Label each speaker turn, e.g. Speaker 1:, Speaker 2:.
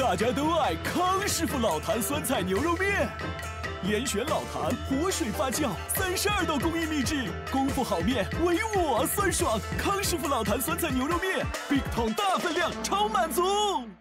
Speaker 1: 大家都爱康师傅老坛酸菜牛肉面严选老坛活水发酵三十二道工艺秘制功夫好面唯我酸爽康师傅老坛酸菜牛肉面冰桶大分量超满足。